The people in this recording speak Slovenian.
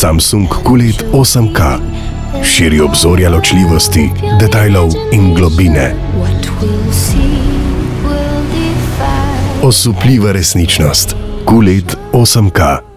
Samsung QLED 8K širi obzorja ločljivosti, detajlov in globine. Osupljiva resničnost. QLED 8K.